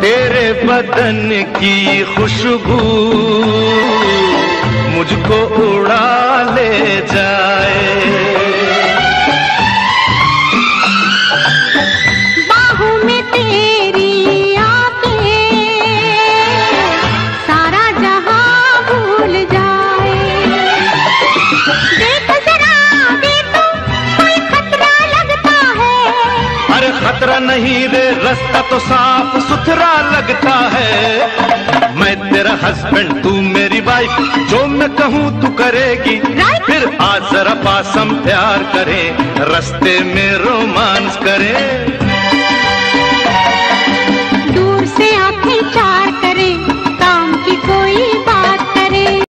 तेरे बदन की खुशबू मुझको खतरा नहीं रे रास्ता तो साफ़ सुथरा लगता है। मैं तेरा हस्बैंड तू मेरी वाइफ जो मैं कहूँ तू करेगी। फिर आज जरा पास हम प्यार करें रास्ते में रोमांस करें।